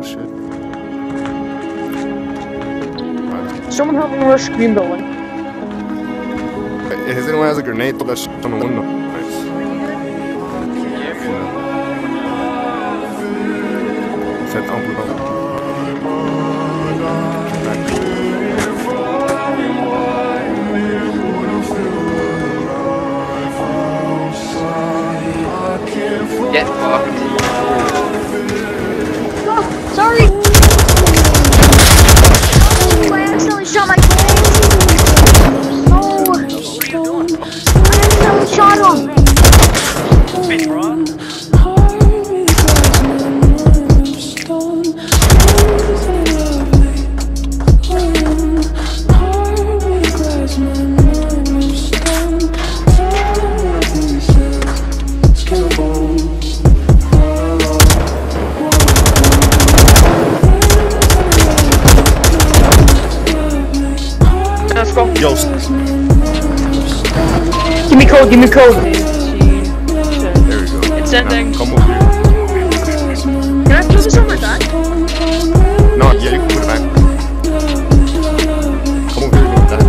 Oh shit. Someone help me rush green building. Hey, Has anyone has a grenade? Throw that shit on the window. Nice. Set shot my No! I accidentally shot him! let's go. Yo. Give me code, give me code. There we go. It's ending. Come over here. Can I put this over back? No, yeah, you can put it back. Come over here that.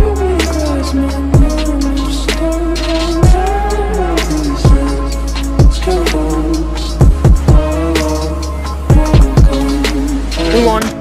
Who won?